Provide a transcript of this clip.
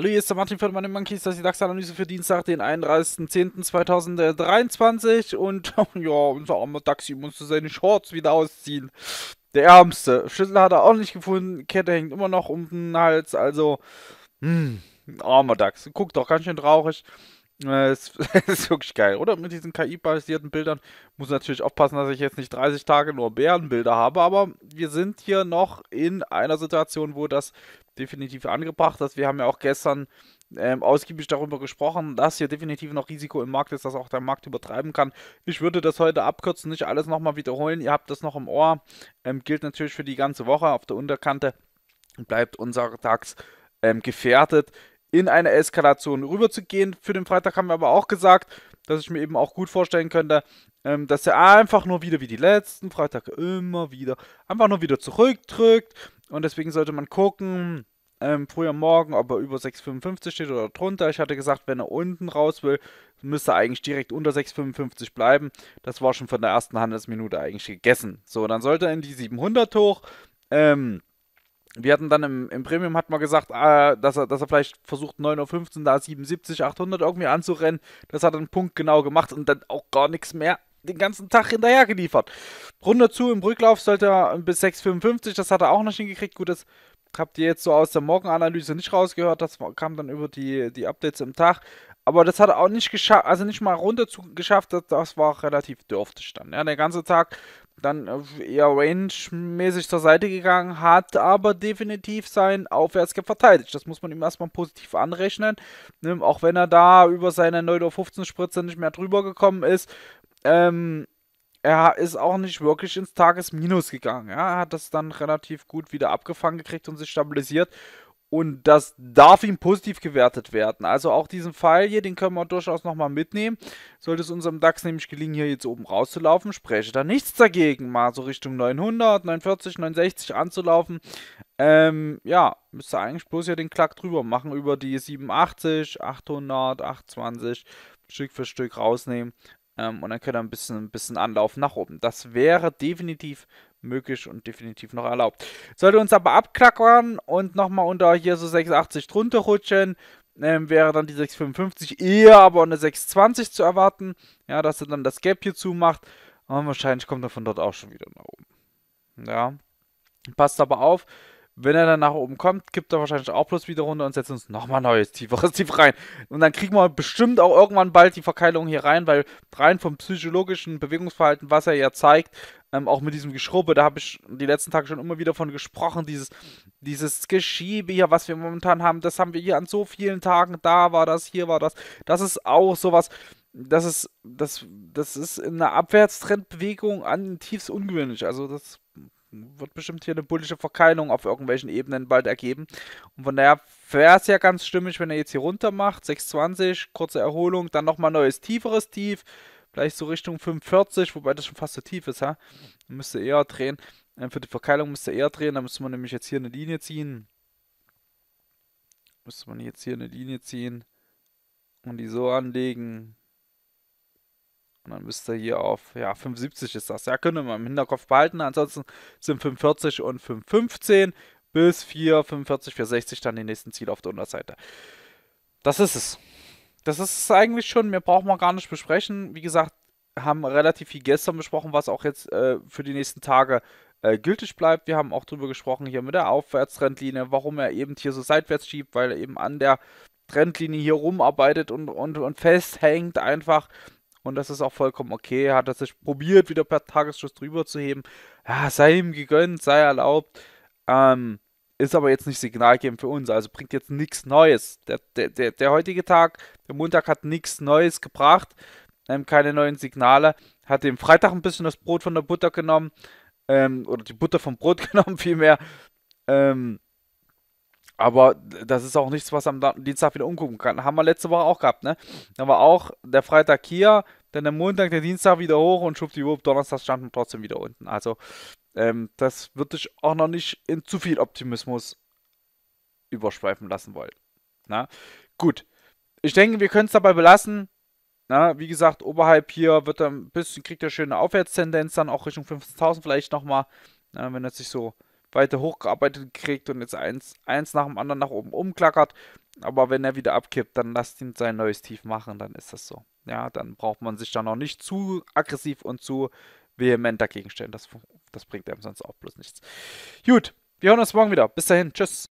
Hallo, hier ist der Martin von meinen Monkeys, das ist die DAX-Analyse für Dienstag, den 31.10.2023 und ja, unser armer Daxi musste seine Shorts wieder ausziehen. Der Ärmste. Schlüssel hat er auch nicht gefunden, Kette hängt immer noch um den Hals, also, hm, armer Dachs. Guckt doch, ganz schön traurig. Es ist wirklich geil, oder? Mit diesen KI-basierten Bildern muss natürlich aufpassen, dass ich jetzt nicht 30 Tage nur Bärenbilder habe, aber wir sind hier noch in einer Situation, wo das definitiv angebracht ist. Wir haben ja auch gestern ähm, ausgiebig darüber gesprochen, dass hier definitiv noch Risiko im Markt ist, dass auch der Markt übertreiben kann. Ich würde das heute abkürzen, nicht alles nochmal wiederholen. Ihr habt das noch im Ohr. Ähm, gilt natürlich für die ganze Woche. Auf der Unterkante bleibt unser DAX ähm, gefährdet in eine Eskalation rüberzugehen. Für den Freitag haben wir aber auch gesagt, dass ich mir eben auch gut vorstellen könnte, ähm, dass er einfach nur wieder wie die letzten Freitage immer wieder einfach nur wieder zurückdrückt. Und deswegen sollte man gucken, ähm, früher morgen, ob er über 6,55 steht oder drunter. Ich hatte gesagt, wenn er unten raus will, müsste er eigentlich direkt unter 6,55 bleiben. Das war schon von der ersten Handelsminute eigentlich gegessen. So, dann sollte er in die 700 hoch. Ähm, wir hatten dann im, im Premium, hat man gesagt, äh, dass, er, dass er vielleicht versucht 9.15 Uhr da 77, 800 irgendwie anzurennen. Das hat er einen Punkt genau gemacht und dann auch gar nichts mehr den ganzen Tag hinterher geliefert. Runter zu im Rücklauf sollte er bis 6,55, das hat er auch noch hingekriegt. Gut, das habt ihr jetzt so aus der Morgenanalyse nicht rausgehört, das kam dann über die, die Updates im Tag. Aber das hat er auch nicht geschafft, also nicht mal runter zu geschafft, das, das war relativ dürftig dann. Ja, der ganze Tag dann äh, eher range-mäßig zur Seite gegangen, hat aber definitiv sein Aufwärtsgap verteidigt. Das muss man ihm erstmal positiv anrechnen. Ne? Auch wenn er da über seine 9,15 Spritze nicht mehr drüber gekommen ist. Ähm, er ist auch nicht wirklich ins Tagesminus gegangen. Ja? Er hat das dann relativ gut wieder abgefangen gekriegt und sich stabilisiert. Und das darf ihm positiv gewertet werden. Also auch diesen Pfeil hier, den können wir durchaus nochmal mitnehmen. Sollte es unserem DAX nämlich gelingen, hier jetzt oben rauszulaufen, spreche da nichts dagegen, mal so Richtung 900, 940, 960 anzulaufen. Ähm, ja, müsste eigentlich bloß ja den Klack drüber machen über die 87, 800, 820, Stück für Stück rausnehmen. Ähm, und dann können wir ein bisschen, ein bisschen Anlauf nach oben. Das wäre definitiv möglich und definitiv noch erlaubt. Sollte uns aber abklackern und nochmal unter hier so 680 drunter rutschen, ähm, wäre dann die 655 eher aber eine 620 zu erwarten. Ja, dass er dann das Gap hier zumacht. Und wahrscheinlich kommt er von dort auch schon wieder nach oben. Ja. Passt aber auf, wenn er dann nach oben kommt, kippt er wahrscheinlich auch bloß wieder runter und setzt uns nochmal neues, tieferes Tief rein. Und dann kriegen wir bestimmt auch irgendwann bald die Verkeilung hier rein, weil rein vom psychologischen Bewegungsverhalten, was er ja zeigt, ähm, auch mit diesem Geschrubbe, da habe ich die letzten Tage schon immer wieder von gesprochen, dieses, dieses Geschiebe hier, was wir momentan haben, das haben wir hier an so vielen Tagen, da war das, hier war das, das ist auch sowas, das ist, das, das ist in einer Abwärtstrendbewegung an tiefst ungewöhnlich, also das wird bestimmt hier eine bullische Verkeilung auf irgendwelchen Ebenen bald ergeben. Und von daher wäre es ja ganz stimmig, wenn er jetzt hier runter macht. 620, kurze Erholung, dann nochmal neues, tieferes Tief. Vielleicht so Richtung 45, wobei das schon fast so tief ist, ha? Dann müsste eher drehen. Ähm, für die Verkeilung müsste eher drehen. Da müsste man nämlich jetzt hier eine Linie ziehen. Müsste man jetzt hier eine Linie ziehen und die so anlegen. Und dann müsste hier auf, ja, 75 ist das. Ja, könnte man im Hinterkopf behalten. Ansonsten sind 540 und 515 bis 445, 460 dann die nächsten Ziele auf der Unterseite. Das ist es. Das ist es eigentlich schon. Mehr brauchen wir gar nicht besprechen. Wie gesagt, haben relativ viel gestern besprochen, was auch jetzt äh, für die nächsten Tage äh, gültig bleibt. Wir haben auch drüber gesprochen hier mit der Aufwärtstrendlinie, warum er eben hier so seitwärts schiebt, weil er eben an der Trendlinie hier rumarbeitet und, und, und festhängt einfach. Und das ist auch vollkommen okay. Er hat das sich probiert, wieder per Tagesschluss drüber zu heben. Ja, sei ihm gegönnt, sei erlaubt. Ähm, ist aber jetzt nicht signalgebend für uns, also bringt jetzt nichts Neues. Der, der, der, der heutige Tag, der Montag hat nichts Neues gebracht, ähm, keine neuen Signale. Hat dem Freitag ein bisschen das Brot von der Butter genommen, ähm, oder die Butter vom Brot genommen vielmehr. Ähm, aber das ist auch nichts, was am Dienstag wieder umgucken kann. Haben wir letzte Woche auch gehabt, ne? Da war auch der Freitag hier, dann der Montag, der Dienstag wieder hoch und schwuppdiwupp, Donnerstag standen wir trotzdem wieder unten. Also, ähm, das würde ich auch noch nicht in zu viel Optimismus überschweifen lassen wollen. Na? Gut. Ich denke, wir können es dabei belassen. Na, wie gesagt, oberhalb hier wird er ein bisschen, kriegt er schöne Aufwärtstendenz, dann auch Richtung 15.000 vielleicht nochmal. wenn er sich so weiter hochgearbeitet kriegt und jetzt eins, eins nach dem anderen nach oben umklackert. Aber wenn er wieder abkippt, dann lasst ihn sein neues Tief machen, dann ist das so. Ja, dann braucht man sich da noch nicht zu aggressiv und zu vehement dagegen stellen. Das, das bringt einem sonst auch bloß nichts. Gut, wir hören uns morgen wieder. Bis dahin, tschüss.